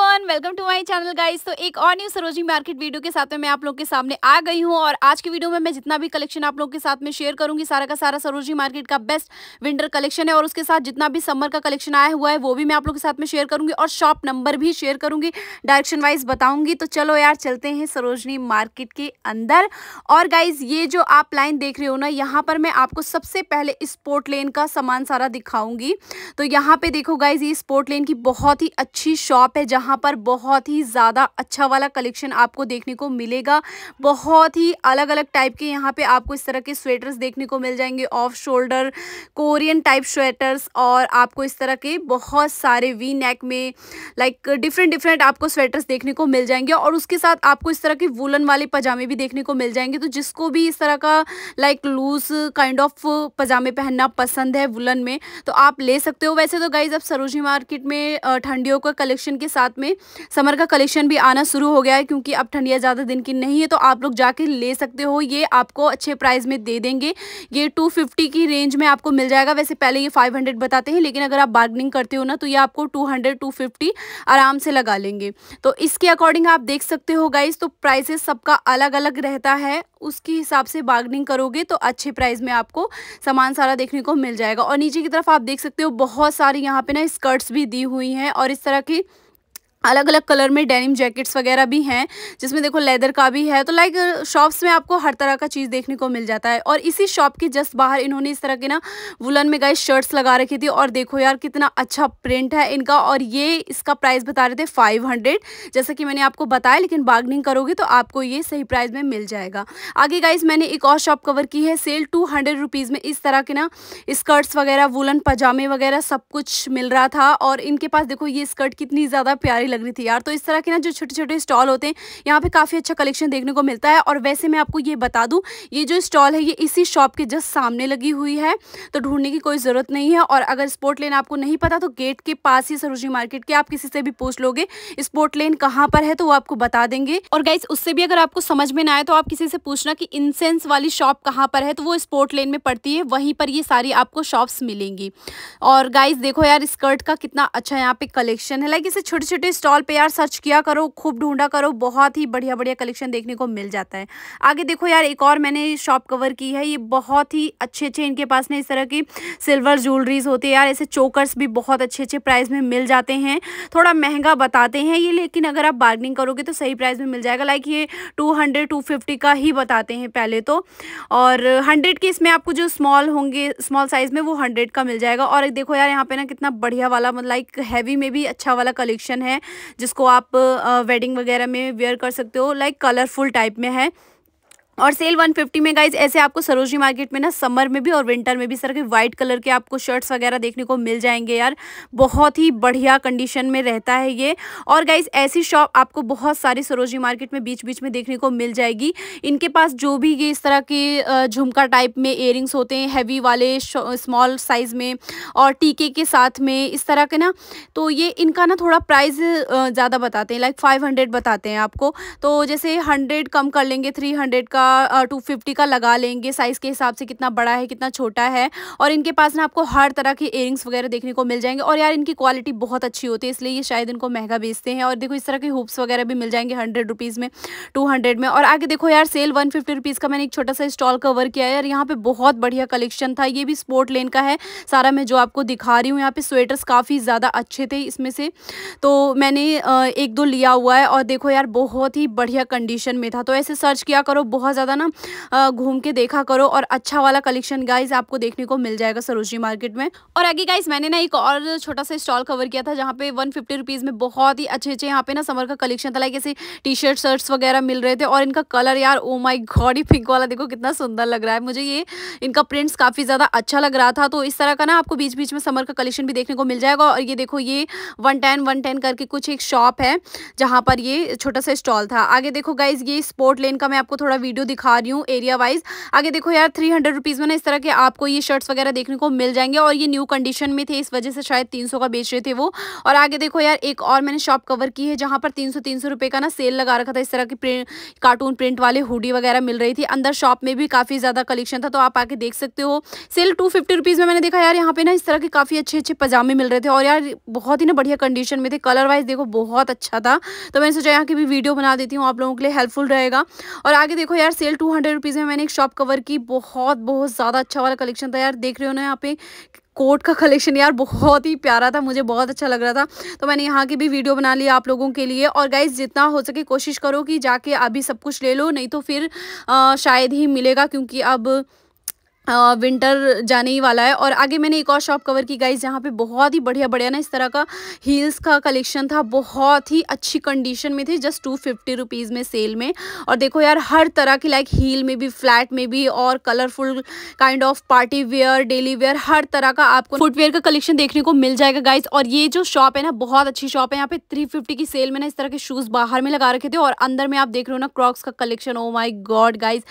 Oh. Everyone welcome to my channel guys तो एक और न्यू सरोजी मार्केट वीडियो के साथ में मैं आप लोग के सामने आ गई हूँ और आज की वीडियो में मैं जितना भी कलेक्शन आप लोग के साथ में शेयर करूँगी, सारा का सारा सरोजी मार्केट का बेस्ट विंटर कलेक्शन है और उसके साथ जितना भी समर का कलेक्शन आया हुआ है, वो भी मैं आप लोग के साथ में शेयर करूँगी और शॉप नंबर भी शेयर करूँगी डायरेक्शन वाइज बताऊँगी। तो चलो यार, चलते हैं सरोजनी मार्केट के अंदर। और गाइज़ ये जो आप लाइन देख रहे हो ना, यहाँ पर मैं आपको सबसे पहले स्पोर्ट लेन का सामान सारा दिखाऊँगी। तो यहाँ पे देखो गाइज़ ये स्पोर्ट लेन की बहुत ही अच्छी शॉप है, जहाँ बहुत ही ज़्यादा अच्छा वाला कलेक्शन आपको देखने को मिलेगा। बहुत ही अलग अलग टाइप के यहाँ पे आपको इस तरह के स्वेटर्स देखने को मिल जाएँगे, off shoulder, Korean type sweaters और आपको इस तरह के बहुत सारे वी नेक में लाइक डिफरेंट डिफरेंट आपको स्वेटर्स देखने को मिल जाएँगे और उसके साथ आपको इस तरह के वुलन वाले पजामे भी देखने को मिल जाएँगे। तो जिसको भी इस तरह का लाइक लूज काइंड ऑफ़ पजामे पहनना पसंद है वुलन में तो आप ले सकते हो। वैसे तो गाइज़ अब सरोजी मार्केट में ठंडियों का कलेक्शन के साथ में समर का कलेक्शन भी आना शुरू हो गया है क्योंकि अब ठंडिया ज़्यादा दिन की नहीं है तो आप लोग जाके ले सकते हो। ये आपको अच्छे प्राइस में दे देंगे। ये टू की रेंज में आपको मिल जाएगा। वैसे पहले ये फाइव बताते हैं, लेकिन अगर आप बार्गनिंग करते हो ना तो ये आपको टू हंड्रेड आराम से लगा लेंगे। तो इसके अकॉर्डिंग आप देख सकते हो गाइज़ तो प्राइसेस सबका अलग अलग रहता है। उसके हिसाब से बार्गनिंग करोगे तो अच्छे प्राइस में आपको सामान सारा देखने को मिल जाएगा। और नीचे की तरफ़ आप देख सकते हो, बहुत सारी यहाँ पे ना स्कर्ट्स भी दी हुई हैं, और इस तरह की अलग अलग कलर में डेनिम जैकेट्स वगैरह भी हैं, जिसमें देखो लेदर का भी है तो लाइक शॉप्स में आपको हर तरह का चीज़ देखने को मिल जाता है। और इसी शॉप के जस्ट बाहर इन्होंने इस तरह के ना वुलन में गए शर्ट्स लगा रखी थी, और देखो यार कितना अच्छा प्रिंट है इनका, और ये इसका प्राइस बता रहे थे फाइव हंड्रेड जैसा कि मैंने आपको बताया, लेकिन बार्गनिंग करोगे तो आपको ये सही प्राइस में मिल जाएगा। आगे गाइज़ मैंने एक और शॉप कवर की है सेल टू हंड्रेड रुपीज़ में इस तरह के ना स्कर्ट्स वगैरह, वुलन पजामे वगैरह सब कुछ मिल रहा था, और इनके पास देखो ये स्कर्ट कितनी ज़्यादा प्यारी लग रही थी यार। तो इस तरह के ना जो छोटे छोटे स्टॉल होते हैं, यहाँ पे काफ़ी अच्छा कलेक्शन देखने को मिलता है। और वैसे मैं आपको ये बता दूँ, ये जो स्टॉल है, ये इसी शॉप के जस्ट सामने लगी हुई है तो ढूँढने की कोई ज़रूरत नहीं है। और अगर स्पोर्ट लेन आपको नहीं पता तो गेट के पास ही सरोजी मार्केट के आप किसी से भी पूछ लोगे, स्पोर्ट लेन कहाँ पर है तो वो आपको बता देंगे। और गाइज़ उससे भी अगर आपको समझ में ना आए तो आप किसी से पूछना कि इंसेंस वाली शॉप कहाँ पर है तो वो स्पोर्ट लेन में पड़ती है, वहीं पर ये सारी आपको शॉप्स मिलेंगी। और गाइज़ देखो यार, स्कर्ट का कितना अच्छा यहाँ पे कलेक्शन है। लाइक इसे छोटे छोटे स्टॉल पे यार सर्च किया करो, खूब ढूंढा करो, बहुत ही बढ़िया बढ़िया कलेक्शन देखने को मिल जाता है। आगे देखो यार, एक और मैंने शॉप कवर की है, ये बहुत ही अच्छे अच्छे इनके पास में इस तरह की सिल्वर ज्वेलरीज होती है। यार ऐसे चोकर्स भी बहुत अच्छे अच्छे प्राइस में मिल जाते हैं। थोड़ा महँगा बताते हैं ये, लेकिन अगर आप बार्गनिंग करोगे तो सही प्राइस में मिल जाएगा। लाइक ये टू हंड्रेड टू फिफ्टी का ही बताते हैं पहले तो। और हंड्रेड के इसमें आपको जो स्मॉल होंगे स्मॉल साइज़ में वो हंड्रेड का मिल जाएगा। और देखो यार, यहाँ पे ना कितना बढ़िया वाला मतलब लाइक हैवी में भी अच्छा वाला कलेक्शन है। जिसको आप वेडिंग वगैरह में वेयर कर सकते हो लाइक कलरफुल टाइप में है। और सेल 150 में गाइज़ ऐसे आपको सरोजी मार्केट में ना समर में भी और विंटर में भी सर के वाइट कलर के आपको शर्ट्स वगैरह देखने को मिल जाएँगे यार। बहुत ही बढ़िया कंडीशन में रहता है ये। और गाइज़ ऐसी शॉप आपको बहुत सारी सरोजी मार्केट में बीच बीच में देखने को मिल जाएगी। इनके पास जो भी ये इस तरह के झुमका टाइप में इयर होते हैं हैवी वाले स्मॉल साइज़ में और टीके के साथ में इस तरह के ना तो ये इनका ना थोड़ा प्राइस ज़्यादा बताते हैं लाइक फाइव बताते हैं आपको। तो जैसे हंड्रेड कम कर लेंगे थ्री का टू फिफ्टी का लगा लेंगे। साइज़ के हिसाब से कितना बड़ा है, कितना छोटा है। और इनके पास ना आपको हर तरह के इयरिंग्स वगैरह देखने को मिल जाएँगे। और यार, इनकी क्वालिटी बहुत अच्छी होती है, इसलिए ये शायद इनको महँगा बेचते हैं। और देखो, इस तरह के हुप्स वगैरह भी मिल जाएँगे हंड्रेड रुपीज़ में टू हंड्रेड में। और आगे देखो यार सेल वन फिफ्टी रुपीज़ का मैंने एक छोटा सा स्टॉल कवर किया है। यार, यहाँ पे बहुत बढ़िया कलेक्शन था। ये भी स्पोर्ट लेन का है। सारा मैं जो आपको दिखा रही हूँ, यहाँ पे स्वेटर्स काफ़ी ज़्यादा अच्छे थे इसमें से। तो मैंने एक दो लिया हुआ है। और देखो यार, बहुत ही बढ़िया कंडीशन में था। तो ऐसे सर्च किया करो, बहुत ज़्यादा ना घूम के देखा करो और अच्छा वाला कलेक्शन गाइज़ आपको देखने को मिल जाएगा सरोजनी मार्केट में। और आगे गाइज़ मैंने ना एक और छोटा सा स्टॉल कवर किया था जहाँ पे वन फिफ्टी में बहुत ही अच्छे अच्छे यहाँ पे ना समर का कलेक्शन था लाइक ऐसे टी शर्ट शर्ट्स वगैरह मिल रहे थे और इनका कलर यार ओ माई ही पिंक वाला देखो कितना सुंदर लग रहा है। मुझे ये, इनका प्रिंट्स काफ़ी ज़्यादा अच्छा लग रहा था तो इस तरह का ना आपको बीच बीच में समर का कलेक्शन भी देखने को मिल जाएगा। और ये देखो, ये वन टेन वन टेन करके कुछ एक शॉप है जहाँ पर ये छोटा सा स्टॉल था। आगे देखो गाइज़ ये स्पोर्ट लेन का मैं आपको थोड़ा वीडियो दिखा रही हूँ एरिया वाइज आगे देखो यार थ्री हंड्रेड रुपीज़ में ना इस तरह के आपको ये शर्ट्स वगैरह देखने को मिल जाएँगे और ये न्यू कंडीशन में थे, इस वजह से शायद तीन सौ का बेच रहे थे वो। और आगे देखो यार, एक और मैंने शॉप कवर की है जहाँ पर तीन सौ तीन सौ रुपये का ना सेल लगा रखा था। इस तरह की प्रिंट कार्टून प्रिंट वाले हुडी वगैरह मिल रही थी। अंदर शॉप में भी काफ़ी ज़्यादा कलेक्शन था तो आप आके देख सकते हो। सेल टू फिफ्टी रुपीज़ में मैंने देखा यार, यहाँ पे ना इस तरह के काफ़ी अच्छे अच्छे पजामे मिल रहे थे। और यार, बहुत ही ना बढ़िया कंडीशन में थे। कलर वाइज देखो, बहुत अच्छा था। तो मैंने सोचा यहाँ की भी वीडियो बना देती हूँ, आप लोगों के लिए हेल्पफुल रहेगा। और आगे देखो यार सेल टू हंड्रेड रुपीज़ में मैंने एक शॉप कवर की। बहुत बहुत ज़्यादा अच्छा वाला कलेक्शन था यार। देख रहे हो ना यहाँ पे? कोट का कलेक्शन यार बहुत ही प्यारा था। मुझे बहुत अच्छा लग रहा था। तो मैंने यहाँ की भी वीडियो बना ली आप लोगों के लिए। और गाइज़ जितना हो सके कोशिश करो कि जाके अभी सब कुछ ले लो नहीं तो फिर आ, शायद ही मिलेगा क्योंकि अब विंटर जाने ही वाला है। और आगे मैंने एक और शॉप कवर की गाइज़ जहाँ पे बहुत ही बढ़िया बढ़िया ना इस तरह का हील्स का कलेक्शन था। बहुत ही अच्छी कंडीशन में थे जस्ट टू फिफ्टी रुपीज़ में सेल में। और देखो यार, हर तरह की लाइक हील में भी फ्लैट में भी और colourful kind of party wear daily wear हर तरह का आपको फुटवेयर का कलेक्शन देखने को मिल जाएगा गाइज़ और ये जो शॉप है ना, बहुत अच्छी शॉप है। यहाँ पे थ्री फिफ्टी की सेल में ना इस तरह के शूज़ बाहर में लगा रखे थे और अंदर में आप देख रहे हो ना क्रॉक्स का collection oh my god guys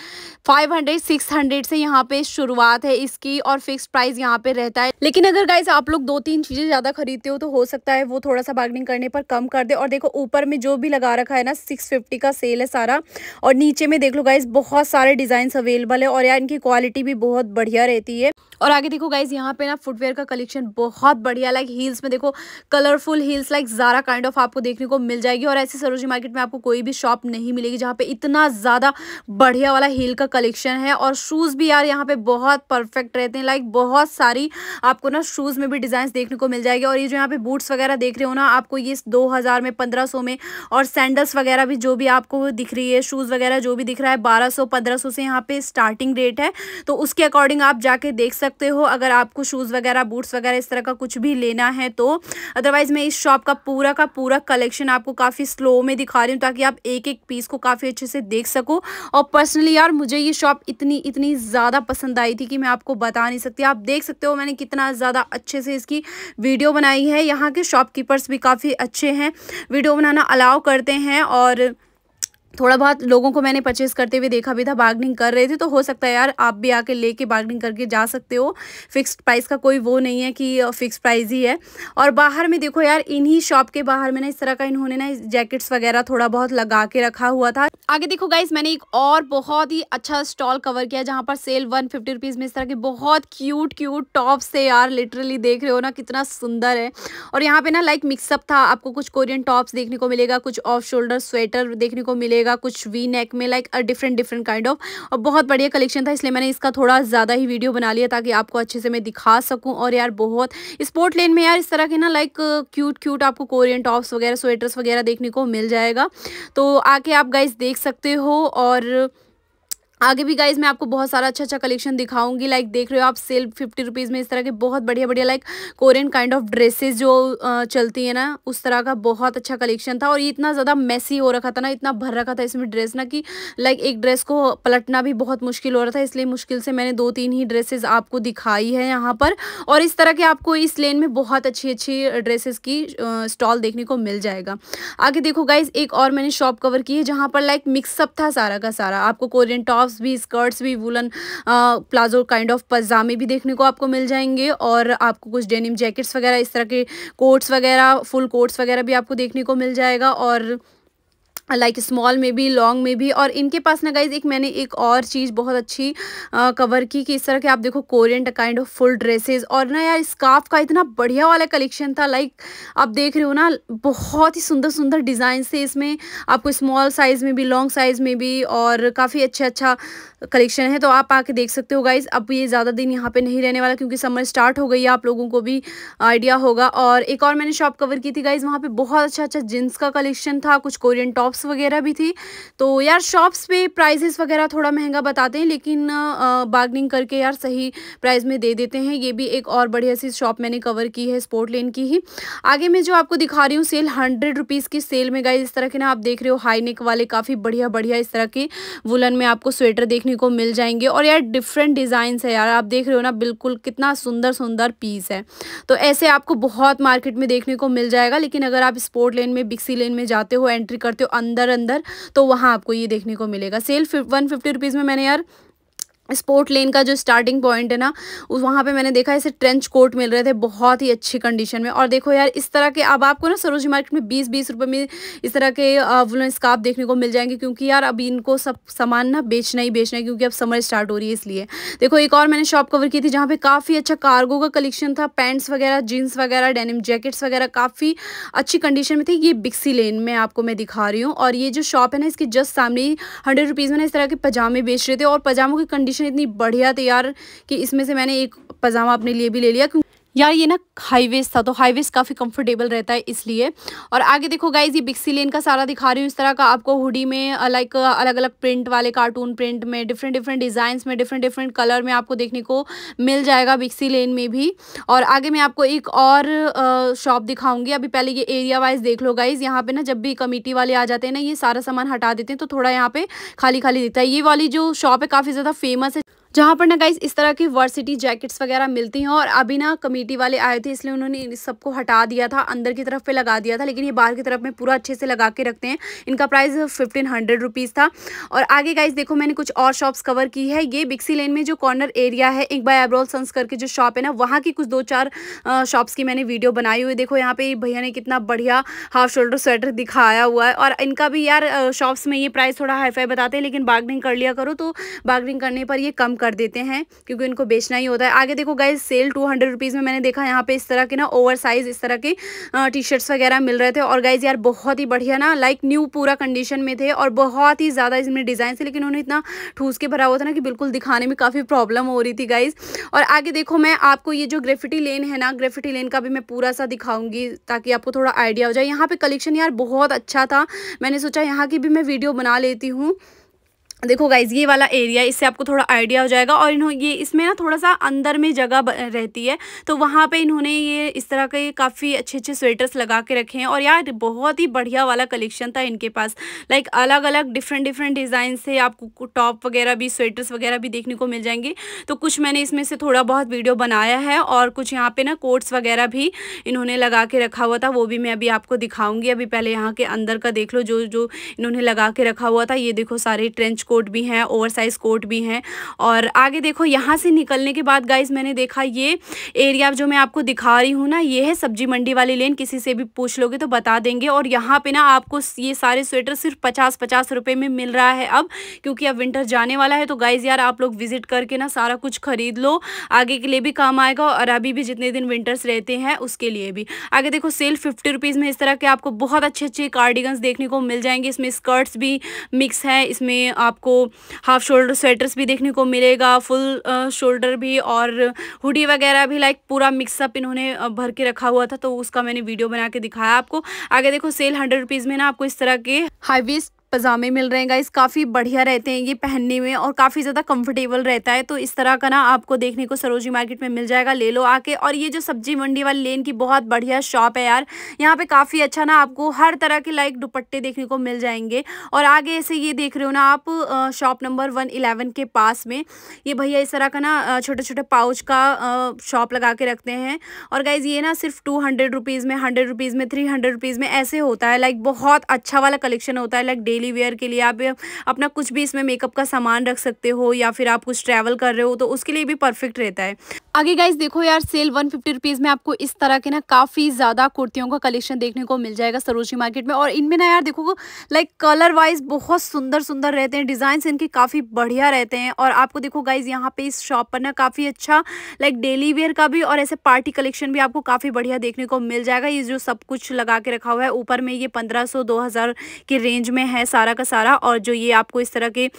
five hundred six hundred से यहाँ पे शुरुआत है इसकी और फिक्स प्राइस यहाँ पे रहता है। लेकिन अगर गाइस आप लोग दो तीन चीज़ें ज़्यादा खरीदते हो तो हो सकता है वो थोड़ा सा बार्गनिंग करने पर कम कर दे। और देखो, ऊपर में जो भी लगा रखा है ना सिक्स फिफ्टी का सेल है सारा। और नीचे में देख लो गाइस बहुत सारे डिज़ाइन अवेलेबल है और यार इनकी क्वालिटी भी बहुत बढ़िया रहती है। और आगे देखो गाइज़ यहाँ पे ना फुटवेयर का कलेक्शन बहुत बढ़िया लाइक हील्स में देखो colourful heels like Zara kind of आपको देखने को मिल जाएगी। और ऐसी सरोजी मार्केट में आपको कोई भी शॉप नहीं मिलेगी जहाँ पे इतना ज़्यादा बढ़िया वाला हील का कलेक्शन है। और शूज़ भी यार यहाँ पे बहुत परफेक्ट रहते हैं लाइक बहुत सारी आपको ना शूज़ में भी डिज़ाइन देखने को मिल जाएगी। और ये जो यहाँ पे बूट्स वगैरह देख रहे हो ना, आपको ये दो हज़ार में, पंद्रह में और सैंडल्स वगैरह भी जो भी आपको दिख रही है शूज़ वगैरह जो भी दिख रहा है, बारह सौ से यहाँ पे स्टार्टिंग रेट है। तो उसके अकॉर्डिंग आप जाके देख सकते सकते हो। अगर आपको शूज़ वगैरह बूट्स वगैरह इस तरह का कुछ भी लेना है तो। अदरवाइज़ मैं इस शॉप का पूरा का पूरा कलेक्शन आपको काफ़ी स्लो में दिखा रही हूँ ताकि आप एक एक पीस को काफ़ी अच्छे से देख सको। और पर्सनली यार मुझे ये शॉप इतनी इतनी ज़्यादा पसंद आई थी कि मैं आपको बता नहीं सकती। आप देख सकते हो मैंने कितना ज़्यादा अच्छे से इसकी वीडियो बनाई है। यहाँ के शॉपकीपर्स भी काफ़ी अच्छे हैं। वीडियो बनाना अलाउ करते हैं और थोड़ा बहुत लोगों को मैंने परचेज़ करते हुए देखा भी था बार्गनिंग कर रहे थे तो हो सकता है यार आप भी आके लेके बार्गनिंग करके जा सकते हो। फिक्स्ड प्राइस का कोई वो नहीं है कि फ़िक्स प्राइस ही है। और बाहर में देखो यार, इन्हीं शॉप के बाहर में ना इस तरह का इन्होंने ना जैकेट्स वगैरह थोड़ा बहुत लगा के रखा हुआ था। आगे देखो गाइज़ मैंने एक और बहुत ही अच्छा स्टॉल कवर किया जहाँ पर सेल वन फिफ्टी में इस तरह के बहुत क्यूट क्यूट टॉप्स थे यार लिटरली देख रहे हो ना कितना सुंदर है। और यहाँ पे ना लाइक मिक्सअप था, आपको कुछ कोरियन टॉप्स देखने को मिलेगा, कुछ ऑफ़ शोल्डर स्वेटर देखने को मिलेगा मिलेगा कुछ वी नेक में like a different different kind of और बहुत बढ़िया कलेक्शन था, इसलिए मैंने इसका थोड़ा ज़्यादा ही वीडियो बना लिया ताकि आपको अच्छे से मैं दिखा सकूँ। और यार, बहुत स्पोर्ट लेन में यार, इस तरह के ना लाइक क्यूट क्यूट आपको कोरियन टॉप्स वगैरह स्वेटर्स वगैरह देखने को मिल जाएगा। तो आके आप गाइज़ देख सकते हो और आगे भी गाइज़ मैं आपको बहुत सारा अच्छा अच्छा कलेक्शन दिखाऊँगी। लाइक देख रहे हो आप सेल फिफ्टी रुपीज़ में इस तरह के बहुत बढ़िया बढ़िया like Korean kind of dresses जो चलती है ना, उस तरह का बहुत अच्छा कलेक्शन था। और ये इतना ज़्यादा मैसी हो रखा था ना, इतना भर रखा था इसमें ड्रेस ना कि लाइक एक ड्रेस को पलटना भी बहुत मुश्किल हो रहा था। इसलिए मुश्किल से मैंने दो तीन ही ड्रेसेज आपको दिखाई है यहाँ पर। और इस तरह के आपको इस लेन में बहुत अच्छी अच्छी ड्रेसेस की स्टॉल देखने को मिल जाएगा। आगे देखो गाइज़ एक और मैंने शॉप कवर की है, जहाँ पर लाइक मिक्सअप था सारा का सारा। आपको कोरियन टॉप टॉप्स भी स्कर्ट्स भी वुलन प्लाजो काइंड ऑफ़ पजामे भी देखने को आपको मिल जाएँगे और आपको कुछ डेनिम जैकेट्स वगैरह, इस तरह के कोट्स वगैरह फुल कोट्स वगैरह भी आपको देखने को मिल जाएगा और लाइक स्मॉल में भी लॉन्ग में भी। और इनके पास ना गाइज़ एक मैंने एक और चीज़ बहुत अच्छी आ, कवर की कि इस तरह के आप देखो Korean kind of full dresses और ना यार स्काफ का इतना बढ़िया वाला कलेक्शन था। लाइक आप देख रहे हो ना बहुत ही सुंदर सुंदर डिज़ाइन थे इसमें। आपको स्मॉल साइज़ में भी लॉन्ग साइज़ में भी और काफ़ी अच्छा अच्छा कलेक्शन है तो आप आके देख सकते हो गाइज़ अब ये ज़्यादा दिन यहाँ पे नहीं रहने वाला, क्योंकि समर स्टार्ट हो गई है, आप लोगों को भी आइडिया होगा। और एक और मैंने शॉप कवर की थी गाइज़ वहाँ पे बहुत अच्छा अच्छा जींस का कलेक्शन था, कुछ कोरियन टॉप्स वगैरह भी थी। तो यार शॉप्स पे प्राइजेस वगैरह थोड़ा महँगा बताते हैं, लेकिन बार्गनिंग करके यार सही प्राइस में दे देते हैं। ये भी एक और बढ़िया सी शॉप मैंने कवर की है स्पोर्ट लेन की ही। आगे मैं जो आपको दिखा रही हूँ सेल हंड्रेड रुपीज़ की सेल में गाइज़ इस तरह के ना आप देख रहे हो हाई नेक वाले काफ़ी बढ़िया बढ़िया इस तरह के वुलन में आपको स्वेटर देखने देखने को मिल जाएँगे। और यार डिफरेंट डिज़ाइन है यार। आप देख रहे हो ना, बिल्कुल कितना सुंदर सुंदर पीस है। तो ऐसे आपको बहुत मार्केट में देखने को मिल जाएगा। लेकिन अगर आप स्पोर्ट लेन में बिक्सी लेन में जाते हो एंट्री करते हो अंदर अंदर तो वहाँ आपको ये देखने को मिलेगा। सेल वन फिफ्टी में मैंने यार स्पोर्ट लेन का जो स्टार्टिंग पॉइंट है ना, उस वहाँ पे मैंने देखा ऐसे ट्रेंच कोट मिल रहे थे, बहुत ही अच्छी कंडीशन में। और देखो यार, इस तरह के, अब आपको ना सरोजी मार्केट में बीस बीस रुपये में इस तरह के वुलन स्कार्फ देखने को मिल जाएँगे, क्योंकि यार अभी इनको सब सामान ना बेचना ही बेचना है, क्योंकि अब समर स्टार्ट हो रही है इसलिए। देखो, एक और मैंने शॉप कवर की थी, जहाँ पर काफ़ी अच्छा कार्गो का कलेक्शन था पैंट्स वगैरह जीन्स वगैरह डेनिम जैकेट्स वगैरह, काफ़ी अच्छी कंडीशन में थी। ये बिक्सी लेन में आपको मैं दिखा रही हूँ। और ये जो शॉप है ना, इसके जस्ट सामने ही हंड्रेड रुपीज़ में इस तरह के पजामे बेच रहे थे, और पजामों की कंडीशन कंडीशन इतनी बढ़िया थी यार कि इसमें से मैंने एक पजामा अपने लिए भी ले लिया क्योंकि यार, ये ना हाईवेज था तो हाईवेज काफ़ी कंफर्टेबल रहता है इसलिए। और आगे देखो गाइज़ ये बिक्सी लेन का सारा दिखा रही हूँ, इस तरह का आपको हुडी में लाइक अलग अलग प्रिंट वाले कार्टून प्रिंट में डिफरेंट डिफरेंट डिज़ाइंस में डिफरेंट डिफरेंट कलर में आपको देखने को मिल जाएगा बिक्सी लेन में भी। और आगे मैं आपको एक और शॉप दिखाऊँगी। अभी पहले ये एरिया वाइज देख लो गाइज़ यहाँ पे ना जब भी कमेटी वाले आ जाते हैं ना, ये सारा सामान हटा देते हैं तो थोड़ा यहाँ पे खाली खाली दिखता है। ये वाली जो शॉप है, काफ़ी ज़्यादा फ़ेमस है जहाँ पर ना गाइस इस तरह की वर्सिटी जैकेट्स वगैरह मिलती हैं और अभी ना कमेटी वाले आए थे, इसलिए उन्होंने सबको हटा दिया था, अंदर की तरफ़ पे लगा दिया था, लेकिन ये बाहर की तरफ़ में पूरा अच्छे से लगा के रखते हैं। इनका प्राइस फिफ्टीन हंड्रेड रुपीज़ था। और आगे गाइस देखो मैंने कुछ और शॉप्स कवर की है। ये बिक्सी लेन में जो कॉर्नर एरिया है, एक बाय एब्रोल सन्स करके जो शॉप है ना, वहाँ की कुछ दो चार शॉप्स की मैंने वीडियो बनाई हुई। देखो यहाँ पे भैया ने कितना बढ़िया हाफ़ शोल्डर स्वेटर दिखाया हुआ है। और इनका भी यार शॉप्स में ये प्राइस थोड़ा हाई फाई बताते हैं, लेकिन बार्गनिंग कर लिया करो तो बार्गनिंग करने पर ये कम कर देते हैं, क्योंकि इनको बेचना ही होता है। आगे देखो guys sale two hundred rupees में मैंने देखा यहाँ पे इस तरह के ना ओवर साइज़ इस तरह के टी शर्ट्स वगैरह मिल रहे थे। और गाइज़ यार, बहुत ही बढ़िया ना लाइक न्यू पूरा कंडीशन में थे और बहुत ही ज़्यादा इसमें डिज़ाइन थे, लेकिन उन्होंने इतना ठूस के भरा हुआ था ना कि बिल्कुल दिखाने में काफ़ी प्रॉब्लम हो रही थी गाइज़ और आगे देखो मैं आपको ये जो ग्रेफिटी लेन है ना ग्रेफिटी लेन का भी मैं पूरा सा दिखाऊँगी ताकि आपको थोड़ा आइडिया हो जाए। यहाँ पे कलेक्शन यार बहुत अच्छा था। मैंने सोचा यहाँ की भी मैं वीडियो बना लेती हूँ। देखो गाइज़ ये वाला एरिया इससे आपको थोड़ा आइडिया हो जाएगा और इन्होंने ये इसमें ना थोड़ा सा अंदर में जगह रहती है। तो वहाँ पे इन्होंने ये, इस तरह के काफ़ी अच्छे अच्छे स्वेटर्स लगा के रखे हैं और यार, बहुत ही बढ़िया वाला कलेक्शन था इनके पास। लाइक अलग अलग डिफरेंट डिफरेंट डिज़ाइन से आपको टॉप वगैरह भी स्वेटर्स वगैरह भी देखने को मिल जाएँगे। तो कुछ मैंने इसमें से थोड़ा बहुत वीडियो बनाया है और कुछ यहाँ पर ना कोट्स वगैरह भी इन्होंने लगा के रखा हुआ था। वो भी मैं अभी आपको दिखाऊँगी। अभी पहले यहाँ के अंदर का देख लो, जो जो इन्होंने लगा के रखा हुआ था, ये देखो सारे ट्रेंच कोट भी हैं ओवर साइज़ कोट भी हैं। और आगे देखो, यहाँ से निकलने के बाद गाइज़ मैंने देखा ये एरिया जो मैं आपको दिखा रही हूँ ना, ये है सब्ज़ी मंडी वाली लेन किसी से भी पूछ लोगे तो बता देंगे। और यहाँ पे ना आपको ये सारे स्वेटर सिर्फ़ पचास पचास रुपये में मिल रहा है अब, क्योंकि अब विंटर जाने वाला है तो गाइज़ यार आप लोग विज़िट करके ना सारा कुछ खरीद लो। आगे के लिए भी काम आएगा और अभी भी जितने दिन विंटर्स रहते हैं, उसके लिए भी। आगे देखो सेल फिफ्टी रुपीज़ में इस तरह के आपको बहुत अच्छे अच्छे कार्डिगन्स देखने को मिल जाएँगे। इसमें स्कर्ट्स भी मिक्स है, इसमें आपको हाफ़ शोल्डर स्वेटर्स भी देखने को मिलेगा फुल शोल्डर भी और हुडी वगैरह भी लाइक पूरा मिक्सअप इन्होंने भर के रखा हुआ था तो उसका मैंने वीडियो बना के दिखाया आपको। आगे देखो सेल हंड्रेड रुपीज़ में ना आपको इस तरह के हाईवेस्ट पजामे मिल रहे हैं गाइस काफ़ी बढ़िया रहते हैं ये पहनने में और काफ़ी ज़्यादा कंफर्टेबल रहता है। तो इस तरह का ना आपको देखने को सरोजी मार्केट में मिल जाएगा, ले लो आके। और ये जो सब्ज़ी मंडी वाली लेन की बहुत बढ़िया शॉप है यार, यहाँ पे काफ़ी अच्छा ना आपको हर तरह के लाइक दुपट्टे देखने को मिल जाएँगे। और आगे ऐसे ये देख रहे हो ना आप शॉप नंबर वन के पास में, ये भैया इस तरह का ना छोटे छोटे पाउच का शॉप लगा के रखते हैं। और गाइज़ ये ना सिर्फ़ टू हंड्रेड में हंड्रेड में थ्री हंड्रेड में ऐसे होता है लाइक बहुत अच्छा वाला कलेक्शन होता है लाइक डेली वेयर के लिए आप अपना कुछ भी इसमें मेकअप का सामान रख सकते हो या फिर आप कुछ ट्रैवल कर रहे हो तो उसके लिए भी परफेक्ट रहता है। आगे गाइज़ देखो यार सेल वन फिफ्टी में आपको इस तरह के ना काफ़ी ज़्यादा कुर्तियों का कलेक्शन देखने को मिल जाएगा सरोजी मार्केट में। और इनमें ना यार, देखो लाइक कलर वाइज बहुत सुंदर सुंदर रहते हैं डिज़ाइन इनके काफ़ी बढ़िया रहते हैं। और आपको देखो गाइज़ यहाँ पे इस शॉप पर ना काफ़ी अच्छा लाइक डेली वेयर का भी और ऐसे पार्टी कलेक्शन भी आपको काफ़ी बढ़िया देखने को मिल जाएगा। ये जो सब कुछ लगा के रखा हुआ है, ऊपर में ये पंद्रह सौ के रेंज में है सारा का सारा और जो ये आपको इस तरह के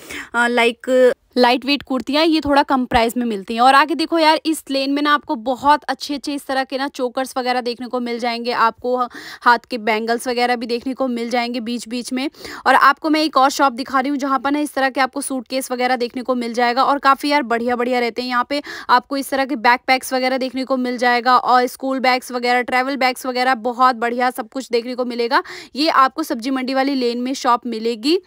लाइक लाइट वेट कुर्तियाँ, ये थोड़ा कम प्राइस में मिलती हैं। और आगे देखो यार, इस लेन में ना आपको बहुत अच्छे अच्छे इस तरह के ना चोकर्स वगैरह देखने को मिल जाएँगे। आपको हाथ के बैंगल्स वगैरह भी देखने को मिल जाएँगे बीच बीच में। और आपको मैं एक और शॉप दिखा रही हूँ, जहाँ पर ना इस तरह के आपको सूटकेस वगैरह देखने को मिल जाएगा। और काफ़ी यार बढ़िया बढ़िया रहते हैं। यहाँ पे आपको इस तरह के बैक पैक्स वगैरह देखने को मिल जाएगा और स्कूल बैग्स वगैरह ट्रैवल बैग्स वगैरह, बहुत बढ़िया सब कुछ देखने को मिलेगा। ये आपको सब्ज़ी मंडी वाली लेन में शॉप मिलेगी।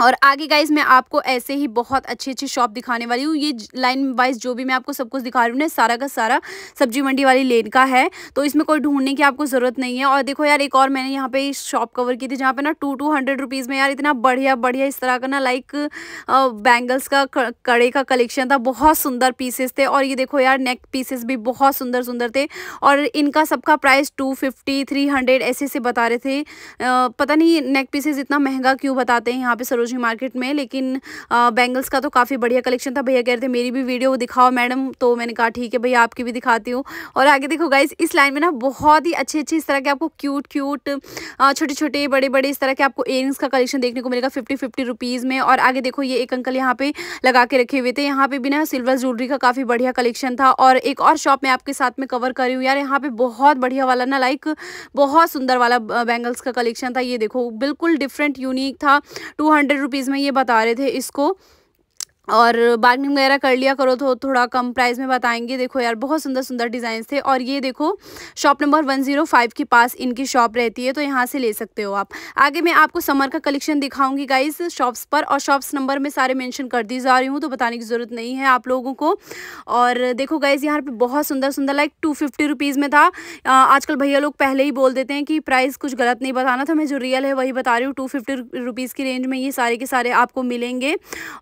और आगे गाइज़ मैं आपको ऐसे ही बहुत अच्छी अच्छी शॉप दिखाने वाली हूँ। ये लाइन वाइज जो भी मैं आपको सब कुछ दिखा रही हूँ ना, सारा का सारा सब्ज़ी मंडी वाली लेन का है। तो इसमें कोई ढूँढने की आपको ज़रूरत नहीं है। और देखो यार, एक और मैंने यहाँ पे शॉप कवर की थी, जहाँ पे ना टू टू हंड्रेड रुपीज़ में यार इतना बढ़िया बढ़िया इस तरह का ना लाइक बैंगल्स का कड़े का कलेक्शन था। बहुत सुंदर पीसेस थे और ये देखो यार नेक पीसेस भी बहुत सुंदर सुंदर थे। और इनका सबका price two fifty three hundred ऐसे ऐसे बता रहे थे। पता नहीं नेक पीसेस इतना महँगा क्यों बताते हैं? यहाँ पे सरोजनी मार्केट में, लेकिन बैंगल्स का तो काफ़ी बढ़िया कलेक्शन था। भैया कह रहे थे, मेरी भी वीडियो दिखाओ मैडम। तो मैंने कहा, ठीक है भैया, आपकी भी दिखाती हूँ। और आगे देखो गाइज़ इस लाइन में ना बहुत ही अच्छे अच्छे इस तरह के आपको क्यूट क्यूट छोटे छोटे बड़े बड़े इस तरह के आपको इयरिंग्स का कलेक्शन देखने को मिलेगा फिफ्टी फिफ्टी रुपीज़ में। और आगे देखो, ये एक अंकल यहाँ पे लगा के रखे हुए थे। यहाँ पे भी ना सिल्वर ज्वेलरी का काफ़ी बढ़िया कलेक्शन था। और एक और शॉप में आपके साथ में कवर करी हूँ। यार, यहाँ पे बहुत बढ़िया वाला ना लाइक बहुत सुंदर वाला बैंगल्स का कलेक्शन था। ये देखो, बिल्कुल डिफरेंट यूनिक था। टू हंड्रेड रुपीज़ में ये बता रहे थे इसको और बार्गनिंग वगैरह कर लिया करो तो थोड़ा कम प्राइस में बताएँगे। देखो यार, बहुत सुंदर सुंदर डिज़ाइन थे और ये देखो shop number one zero five के पास इनकी शॉप रहती है तो यहाँ से ले सकते हो आप। आगे मैं आपको समर का कलेक्शन दिखाऊँगी गाइस शॉप्स पर और शॉप्स नंबर में सारे मेंशन कर दी जा रही हूँ तो बताने की ज़रूरत नहीं है आप लोगों को। और देखो गाइज़ यहाँ पर बहुत सुंदर सुंदर लाइक टू फिफ्टी में था। आजकल भैया लोग पहले ही बोल देते हैं कि प्राइस कुछ गलत नहीं बताना था, मैं जो रियल है वही बता रही हूँ टू फिफ्टी की रेंज में ये सारे के सारे आपको मिलेंगे।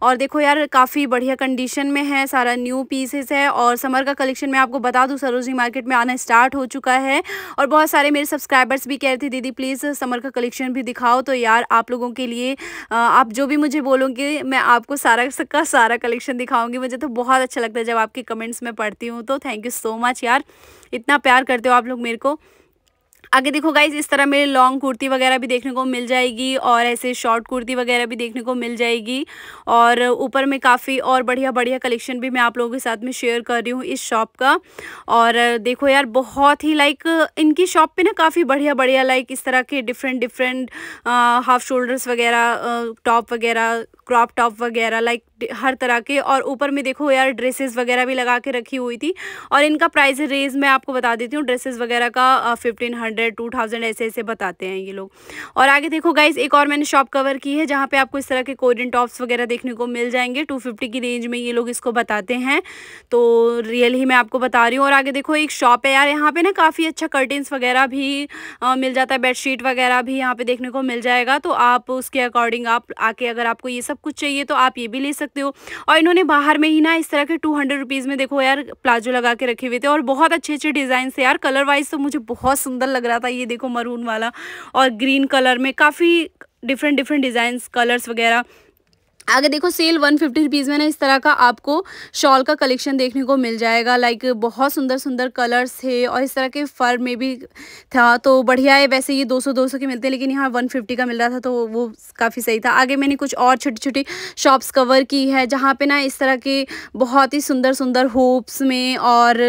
और देखो यार काफ़ी बढ़िया कंडीशन में है, सारा न्यू पीसेस है और समर का कलेक्शन मैं आपको बता दूँ, सरोजनी मार्केट में आना स्टार्ट हो चुका है और बहुत सारे मेरे सब्सक्राइबर्स भी कह रहे थे, दीदी प्लीज़ समर का कलेक्शन भी दिखाओ। तो यार, आप लोगों के लिए आप जो भी मुझे बोलोगे, मैं आपको सारा का सारा कलेक्शन दिखाऊँगी। मुझे तो बहुत अच्छा लगता है जब आपके कमेंट्स में पढ़ती हूँ तो थैंक यू सो मच यार। इतना प्यार करते हो आप लोग मेरे को। आगे देखो गाइज़ इस तरह मेरे लॉन्ग कुर्ती वगैरह भी देखने को मिल जाएगी और ऐसे शॉर्ट कुर्ती वगैरह भी देखने को मिल जाएगी। और ऊपर में काफ़ी और बढ़िया बढ़िया कलेक्शन भी मैं आप लोगों के साथ में शेयर कर रही हूँ इस शॉप का। और देखो यार, बहुत ही लाइक इनकी शॉप पे ना काफ़ी बढ़िया बढ़िया लाइक इस तरह के डिफरेंट डिफरेंट हाफ़ शोल्डर्स वगैरह टॉप वगैरह क्रॉप टॉप वगैरह लाइक हर तरह के और ऊपर में देखो यार ड्रेसेस वगैरह भी लगा के रखी हुई थी। और इनका प्राइस रेंज मैं आपको बता देती हूँ, ड्रेसेस वगैरह का फिफ्टीन हंड्रेड टू थाउज़ेंड ऐसे ऐसे बताते हैं ये लोग। और आगे देखो गाइज़ एक और मैंने शॉप कवर की है, जहाँ पे आपको इस तरह के कोरियन टॉप्स वगैरह देखने को मिल जाएँगे। टू की रेंज में ये लोग इसको बताते हैं। तो रियल ही मैं आपको बता रही हूँ। और आगे देखो एक शॉप है यार, यहाँ पे ना काफ़ी अच्छा कर्टेंस वगैरह भी मिल जाता है बेडशीट वगैरह भी यहाँ पे देखने को मिल जाएगा। तो आप उसके अकॉर्डिंग आप आके अगर आपको ये सब कुछ चाहिए तो आप ये भी ले सकते हो। और इन्होंने बाहर में ही ना इस तरह के टू हंड्रेड रुपीज़ में देखो यार, प्लाजो लगा के रखे हुए थे और बहुत अच्छे अच्छे डिज़ाइन थे यार। कलर वाइज तो मुझे बहुत सुंदर लग रहा था ये देखो मरून वाला और ग्रीन कलर में काफ़ी डिफरेंट डिफरेंट डिज़ाइंस कलर्स वगैरह। आगे देखो सेल वन फिफ्टी रुपीज़ में ना इस तरह का आपको शॉल का कलेक्शन देखने को मिल जाएगा। लाइक बहुत सुंदर सुंदर कलर्स थे और इस तरह के फर में भी था। तो बढ़िया है, वैसे ये 200 200 के मिलते हैं, लेकिन यहाँ 150 का मिल रहा था तो वो काफ़ी सही था। आगे मैंने कुछ और छोटी छोटी शॉप्स कवर की है, जहाँ पर ना इस तरह के बहुत ही सुंदर सुंदर होप्स में और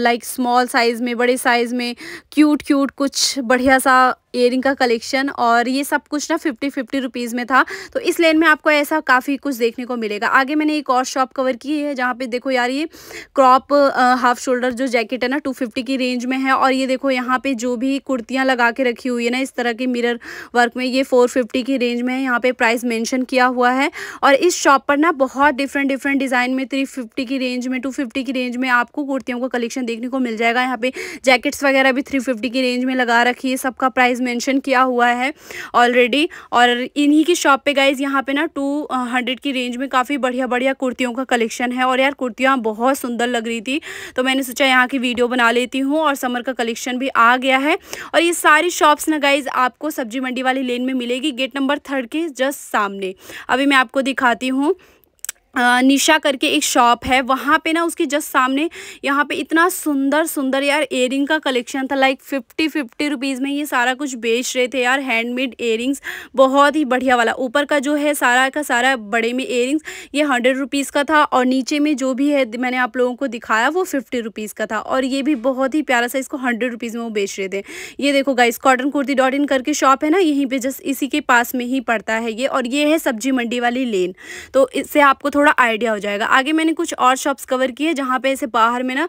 लाइक स्मॉल साइज़ में, बड़े साइज़ में क्यूट क्यूट कुछ बढ़िया सा इयरिंग का कलेक्शन और ये सब कुछ ना फिफ्टी फिफ्टी रुपीज़ में था। तो इस लेन में आपको ऐसा काफ़ी कुछ देखने को मिलेगा। आगे मैंने एक और शॉप कवर की है, जहाँ पे देखो यार ये क्रॉप हाफ़ शोल्डर जो जैकेट है ना टू फिफ्टी की रेंज में है। और ये देखो यहाँ पे जो भी कुर्तियाँ लगा के रखी हुई है ना, इस तरह की मिरर वर्क में ये फोर फिफ्टी की रेंज में है। यहाँ पे प्राइस मैंशन किया हुआ है। और इस शॉप पर ना बहुत डिफरेंट डिफरेंट डिज़ाइन में थ्री फिफ्टी की रेंज में टू फिफ्टी की रेंज में आपको कुर्तियों का कलेक्शन देखने को मिल जाएगा। यहाँ पे जैकेट्स वगैरह भी थ्री फिफ्टी की रेंज में लगा रखी है, सबका प्राइस मेंशन किया हुआ है ऑलरेडी और इन्हीं की शॉप पे गाइज़ यहाँ पे ना टू हंड्रेड की रेंज में काफ़ी बढ़िया बढ़िया कुर्तियों का कलेक्शन है और यार कुर्तियाँ बहुत सुंदर लग रही थी तो मैंने सोचा यहाँ की वीडियो बना लेती हूँ और समर का कलेक्शन भी आ गया है और ये सारी शॉप्स ना गाइज़ आपको सब्ज़ी मंडी वाली लेन में मिलेगी गेट नंबर थर्ड के जस्ट सामने। अभी मैं आपको दिखाती हूँ। निशा करके एक शॉप है। वहाँ पे ना उसके जस्ट सामने यहाँ पे इतना सुंदर सुंदर यार एयरिंग का कलेक्शन था। लाइक फिफ्टी फिफ्टी रुपीज़ में ये सारा कुछ बेच रहे थे यार। हैंडमेड एयरिंग्स बहुत ही बढ़िया वाला। ऊपर का जो है सारा का सारा बड़े में एयरिंग्स ये हंड्रेड रुपीज़ का था और नीचे में जो भी है मैंने आप लोगों को दिखाया वो फिफ्टी रुपीज़ का था। और ये भी बहुत ही प्यारा सा इसको हंड्रेड रुपीज़ में वो बेच रहे थे। ये देखो guys cotton kurti dot in करके शॉप है ना, यहीं पर जस्ट इसी के पास में ही पड़ता है ये। और ये है सब्ज़ी मंडी वाली लेन तो इससे आपको थोड़ा आइडिया हो जाएगा। आगे मैंने कुछ और शॉप्स कवर किए जहाँ पे ऐसे बाहर में ना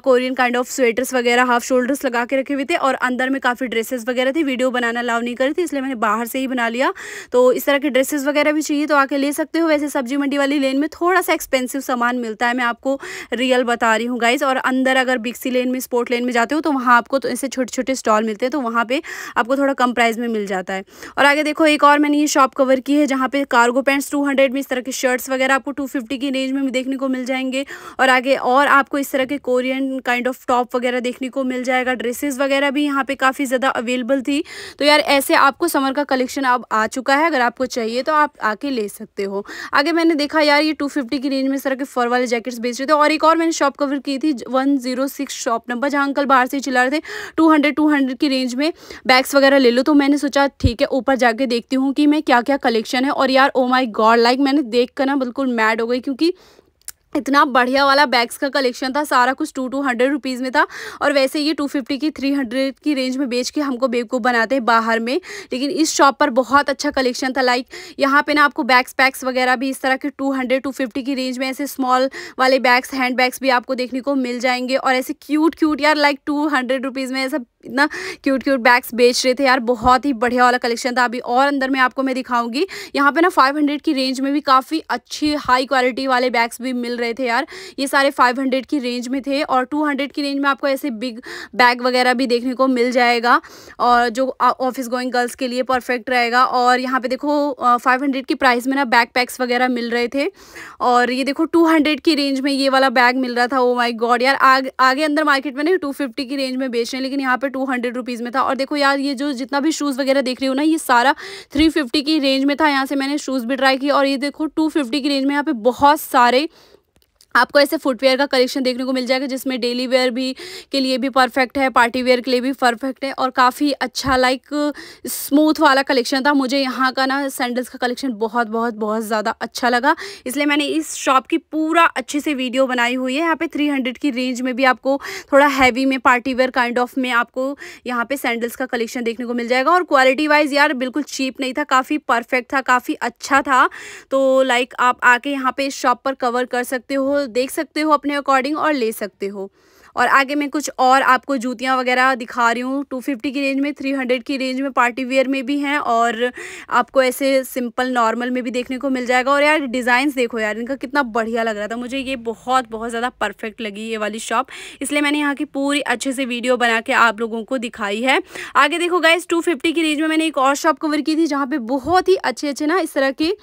कोरियन काइंड ऑफ़ स्वेटर्स वगैरह, हाफ़ शोल्डर्स लगा के रखे हुए थे और अंदर में काफ़ी ड्रेसेस वगैरह थे। वीडियो बनाना अलाउ नहीं करी थी, इसलिए मैंने बाहर से ही बना लिया। तो इस तरह के ड्रेसेस वगैरह भी चाहिए तो आके ले सकते हो। वैसे सब्ज़ी मंडी वाली लेन में थोड़ा सा एक्सपेंसिव सामान मिलता है, मैं आपको रियल बता रही हूँ गाइज़ और अंदर अगर बिक्सी लेन में स्पोर्ट लेन में जाते हो तो वहाँ आपको तो ऐसे छोटे छोटे स्टॉल मिलते हैं तो वहाँ पर आपको थोड़ा कम प्राइस में मिल जाता है। और आगे देखो, एक और मैंने ये शॉप कवर की है जहाँ पे कार्गो पैंट्स टू में इस तरह के शर्ट्स वगैरह आपको टू फिफ्टी की रेंज में भी देखने को मिल जाएँगे। और आगे और आपको इस तरह के कोरियन काइंड ऑफ़ टॉप वगैरह देखने को मिल जाएगा। ड्रेसेस वगैरह भी यहाँ पे काफ़ी ज़्यादा अवेलेबल थी। तो यार, ऐसे आपको समर का कलेक्शन अब आ चुका है। अगर आपको चाहिए तो आप आके ले सकते हो। आगे मैंने देखा यार, ये टू की रेंज में इस तरह के फर वाले जैकेट्स बेच रहे थे। और एक और मैंने शॉप कवर की थी वन शॉप नंबर जहाँ अंकल बाहर से चिल्ला रहे थे टू हंड्रेड की रेंज में बैग्स वगैरह ले लो। तो मैंने सोचा, ठीक है, ऊपर जाके देखती हूँ कि मैं क्या क्या कलेक्शन है। और यार ओ माई गॉड लाइक मैंने देख कर ना बिल्कुल मैड हो गई क्योंकि इतना बढ़िया वाला बैग्स का कलेक्शन था, सारा कुछ टू टू हंड्रेड रुपीज़ में था और वैसे ये टू फिफ्टी की थ्री हंड्रेड की रेंज में बेच के हमको बेवकूफ़ बनाते हैं बाहर में। लेकिन इस शॉप पर बहुत अच्छा कलेक्शन था। लाइक यहाँ पे ना आपको बैग्स पैक्स वगैरह भी इस तरह के टू हंड्रेड टू फिफ्टी की रेंज में ऐसे स्मॉल वाले बैग्स हैंड बैग्स भी आपको देखने को मिल जाएँगे। और ऐसे क्यूट क्यूट यार लाइक टू हंड्रेड रुपीज़ में ऐसा इतना क्यूट क्यूट बैग्स बेच रहे थे यार बहुत ही बढ़िया वाला कलेक्शन था। अभी और अंदर में आपको मैं दिखाऊँगी। यहाँ पे ना 500 की रेंज में भी काफ़ी अच्छी हाई क्वालिटी वाले बैग्स भी मिल रहे थे यार। ये सारे 500 की रेंज में थे और 200 की रेंज में आपको ऐसे बिग बैग वगैरह भी देखने को मिल जाएगा और जो ऑफ़िस गोइंग गर्ल्स के लिए परफेक्ट रहेगा। और यहाँ पर देखो फाइव की प्राइस में ना बैग पैक्स वगैरह मिल रहे थे और ये देखो टू की रेंज में ये वाला बैग मिल रहा था। ओ माई गॉड यार आग, अंदर मार्केट में ना टू की रेंज में बेच रहे हैं लेकिन यहाँ पे टू हंड्रेड रुपीज़ में था। और देखो यार, ये जो जितना भी शूज़ वगैरह देख रही हो ना, ये सारा थ्री फिफ्टी की रेंज में था। यहाँ से मैंने शूज़ भी ट्राई किया और ये देखो टू फिफ्टी की रेंज में यहाँ पे बहुत सारे आपको ऐसे फुटवेयर का कलेक्शन देखने को मिल जाएगा, जिसमें डेली वेयर भी के लिए भी परफेक्ट है पार्टी वेयर के लिए भी परफेक्ट है और काफ़ी अच्छा लाइक स्मूथ वाला कलेक्शन था। मुझे यहाँ का ना सैंडल्स का कलेक्शन बहुत बहुत बहुत ज़्यादा अच्छा लगा। इसलिए मैंने इस शॉप की पूरा अच्छे से वीडियो बनाई हुई है। यहाँ पे थ्री की रेंज में भी आपको थोड़ा हैवी में पार्टी वेयर काइंड ऑफ़ में आपको यहाँ पर सैंडल्स का कलेक्शन देखने को मिल जाएगा। और क्वालिटी वाइज यार, बिल्कुल चीप नहीं था, काफ़ी परफेक्ट था, काफ़ी अच्छा था। तो लाइक आप आके यहाँ पर इस शॉप पर कवर कर सकते हो। देख सकते हो अपने अकॉर्डिंग और ले सकते हो। और आगे मैं कुछ और आपको जूतियाँ वगैरह दिखा रही हूँ। टू फिफ्टी की रेंज में थ्री हंड्रेड की रेंज में पार्टी वेयर में भी हैं और आपको ऐसे सिंपल नॉर्मल में भी देखने को मिल जाएगा। और यार डिज़ाइंस देखो यार, इनका कितना बढ़िया लग रहा था। मुझे ये बहुत बहुत ज़्यादा परफेक्ट लगी ये वाली शॉप इसलिए मैंने यहाँ की पूरी अच्छे से वीडियो बना के आप लोगों को दिखाई है। आगे देखो गाइज़ टू की रेंज में मैंने एक और शॉप कवर की थी, जहाँ पर बहुत ही अच्छे अच्छे ना इस तरह की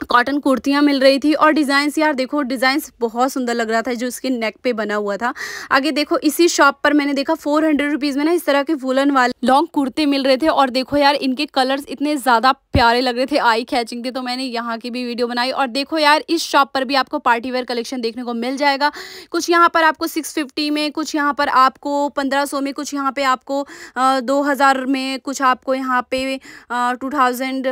कॉटन कुर्तियाँ मिल रही थी और डिज़ाइंस यार देखो, डिज़ाइंस बहुत सुंदर लग रहा था जो इसके नेक पे बना हुआ था। आगे देखो, इसी शॉप पर मैंने देखा फोर हंड्रेड रुपीज़ में ना इस तरह के फूलन वाले लॉन्ग कुर्ते मिल रहे थे और देखो यार, इनके कलर्स इतने ज़्यादा प्यारे लग रहे थे आई कैचिंग थे तो मैंने यहाँ की भी वीडियो बनाई। और देखो यार, इस शॉप पर भी आपको पार्टी वेयर कलेक्शन देखने को मिल जाएगा। कुछ यहाँ पर आपको सिक्स में, कुछ यहाँ पर आपको पंद्रह में, कुछ यहाँ पर आपको दो हज़ार में, कुछ आपको यहाँ पे टू थाउज़ेंड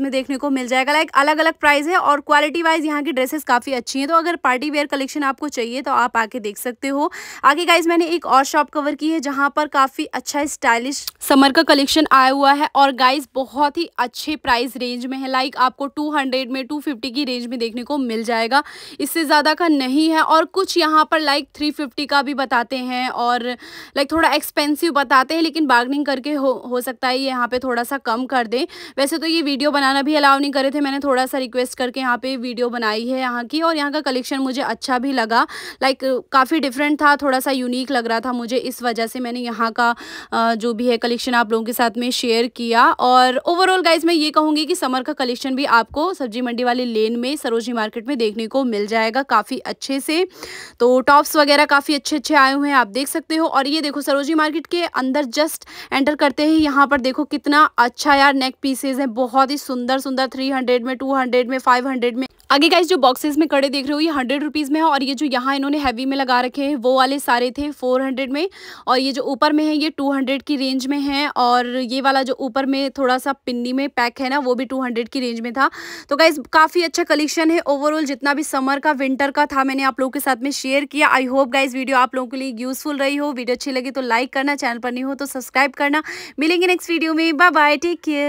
में देखने को मिल जाएगा। लाइक अलग अलग प्राइस है और क्वालिटी वाइज यहाँ की ड्रेसेस काफ़ी अच्छी हैं। तो अगर पार्टी वेयर कलेक्शन आपको चाहिए तो आप आके देख सकते हो। आगे गाइज़ मैंने एक और शॉप कवर की है जहाँ पर काफ़ी अच्छा स्टाइलिश समर का कलेक्शन आया हुआ है और गाइज़ बहुत ही अच्छे प्राइस रेंज में है। लाइक आपको 200 में 250 की रेंज में देखने को मिल जाएगा। इससे ज़्यादा का नहीं है और कुछ यहाँ पर लाइक 350 का भी बताते हैं और लाइक थोड़ा एक्सपेंसिव बताते हैं लेकिन बार्गनिंग करके हो हो सकता है यहाँ पे थोड़ा सा कम कर दें। वैसे तो ये वीडियो बनाना भी अलाउ नहीं करे थे, मैंने थोड़ा सा रिक्वेस्ट करके यहाँ पे वीडियो बनाई है यहाँ की और यहाँ का कलेक्शन मुझे अच्छा भी लगा। लाइक काफ़ी डिफरेंट था थोड़ा सा यूनिक लग रहा था मुझे इस वजह से मैंने यहाँ का जो भी है कलेक्शन आप लोगों के साथ में शेयर किया। और ओवरऑल गाइज़ मैं ये कहूँगी कि समर का कलेक्शन भी आपको सब्ज़ी मंडी वाले लेन में, सरोजनी मार्केट में देखने को मिल जाएगा काफ़ी अच्छे से। तो टॉप्स वगैरह काफ़ी अच्छे अच्छे आए हुए हैं, आप देख सकते हो। और ये देखो सरोजी मार्केट के अंदर जस्ट एंटर करते ही। यहाँ पर देखो कितना अच्छा यार नेक पीसेज है, बहुत ही सुंदर सुंदर थ्री हंड्रेड में टू हंड्रेड में फाइव हंड्रेड में। आगे गाइस जो बॉक्सेस में कड़े देख रहे हो, ये हंड्रेड रुपीज़ में है और ये जो यहाँ इन्होंने हैवी में लगा रखे हैं, वो वाले सारे थे फोर हंड्रेड में और ये जो ऊपर में है, ये टू हंड्रेड की रेंज में है और ये वाला जो ऊपर में थोड़ा सा पिन्नी में पैक है ना, वो भी टू हंड्रेड की रेंज में था। तो गाइज़ काफ़ी अच्छा कलेक्शन है। ओवरऑल जितना भी समर का विंटर का था, मैंने आप लोगों के साथ में शेयर किया। आई होप गाइज़ वीडियो आप लोगों के लिए यूज़फुल रही हो। वीडियो अच्छी लगी तो लाइक करना चैनल पर नहीं हो तो सब्सक्राइब करना। मिलेंगे नेक्स्ट वीडियो में। Bye bye take care